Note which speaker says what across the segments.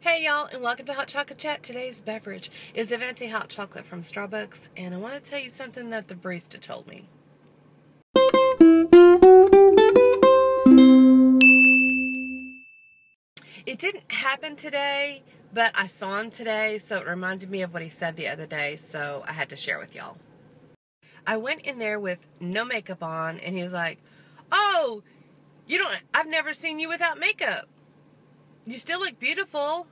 Speaker 1: Hey y'all, and welcome to Hot Chocolate Chat. Today's beverage is a venti hot chocolate from Starbucks, and I want to tell you something that the barista told me. It didn't happen today, but I saw him today, so it reminded me of what he said the other day, so I had to share with y'all. I went in there with no makeup on, and he was like, Oh, you don't, I've never seen you without makeup. You still look beautiful.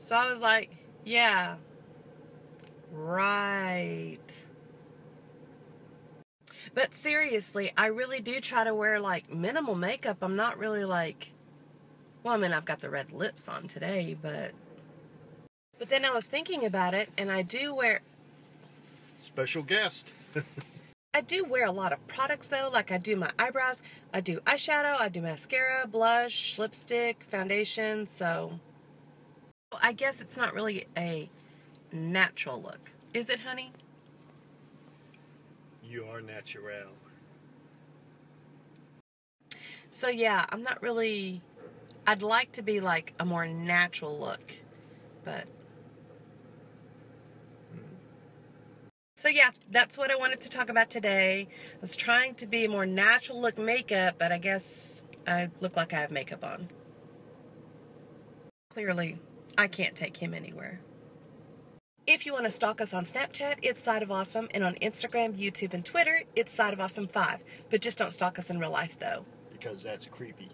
Speaker 1: So I was like, Yeah, right. But seriously, I really do try to wear like minimal makeup. I'm not really like, well, I mean, I've got the red lips on today, but. But then I was thinking about it, and I do wear
Speaker 2: Special guest.
Speaker 1: I do wear a lot of products though, like I do my eyebrows, I do eyeshadow, I do mascara, blush, lipstick, foundation, so I guess it's not really a natural look. Is it, honey?
Speaker 2: You are natural.
Speaker 1: So yeah, I'm not really I'd like to be like a more natural look, but So yeah, that's what I wanted to talk about today. I was trying to be a more natural look makeup, but I guess I look like I have makeup on. Clearly, I can't take him anywhere. If you want to stalk us on Snapchat, it's Side of Awesome, and on Instagram, YouTube, and Twitter, it's Side of Awesome 5. But just don't stalk us in real life, though.
Speaker 2: Because that's creepy.